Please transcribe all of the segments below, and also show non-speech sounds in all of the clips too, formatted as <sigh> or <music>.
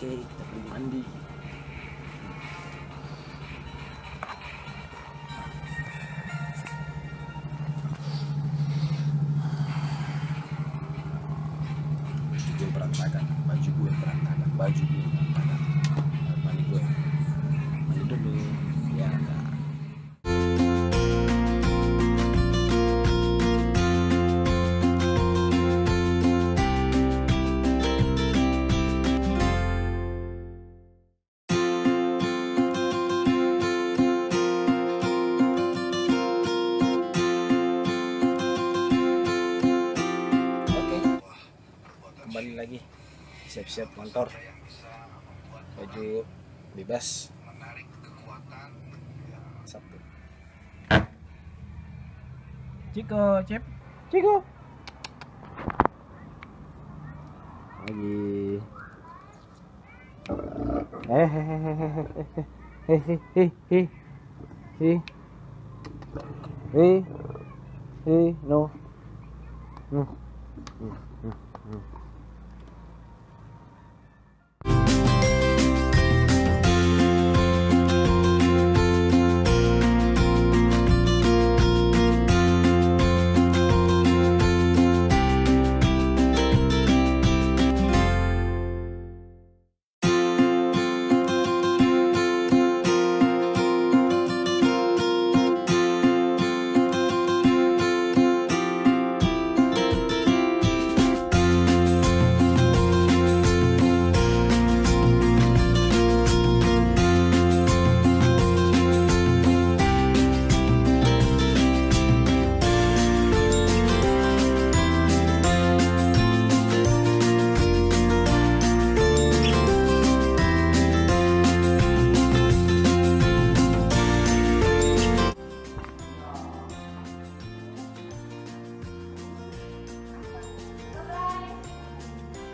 oke kita pergi mandi. Baju gue berantakan. Baju gue berantakan. Baju gue lagi siap-siap kantor baju bebas Sabtu Ciko cip Ciko lagi eh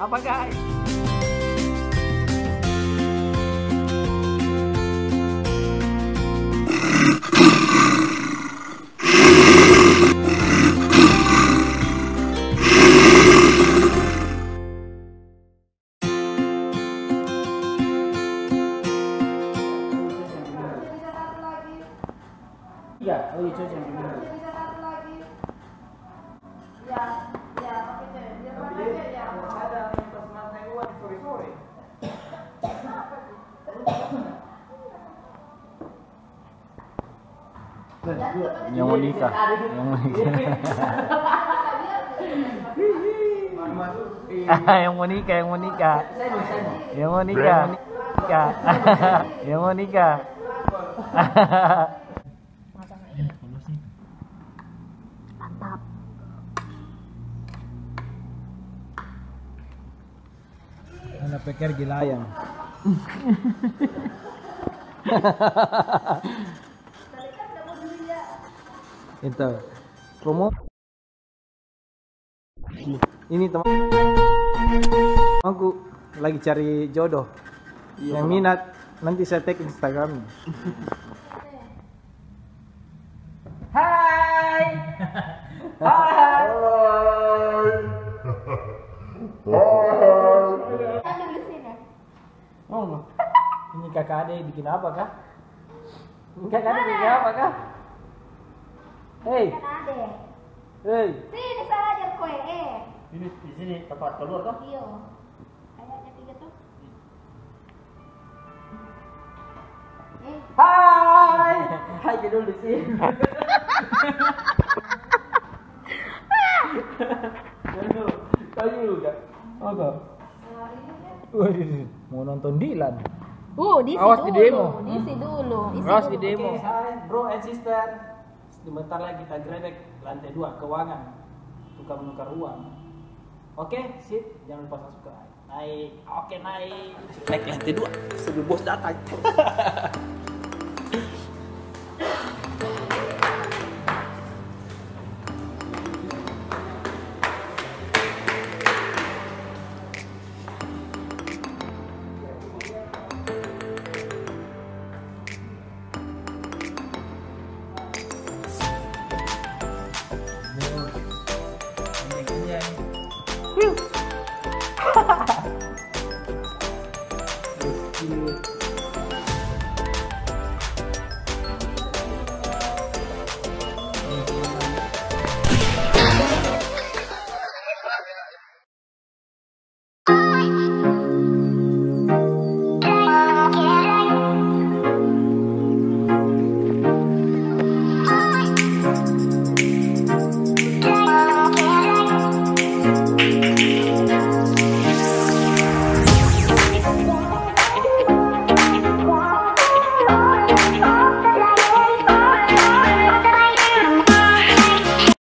Apa guys? Iya, oh iya yang ini. <laughs> Yang mau nikah, yang mau nikah. yang mau nikah, yang mau nikah. <laughs> Yang mau nikah. Yang nikah. Anak pikir gila ayam. <laughs> Itu promo. Ini teman aku lagi cari jodoh. Yang minat nanti saya tag Instagram. Hai. <laughs> Hai. <laughs> Oh, ini kakak ade bikin apa kah? Ini kakak ade bikin apa kah? Hei, hei. Sini saya ajar kue. Eh. Ini di sini tempat telur kah? Iyo. Kayaknya tiga tuh. Eh, Hai, hai dulu sih. Aduh, kau juga. Apa? Waduh, mau nonton Dilan. Uh, diisi Awas dulu. di demo. Diisi dulu. Isi Awas dulu. di demo. hai, bro and sister. Sebentar lagi kita grebek lantai dua keuangan. Tukar menukar uang. Oke, sip. Jangan lupa subscribe. Naik. Oke, naik. Naik lantai dua. Sebelum bos datang. <laughs> today. Woo!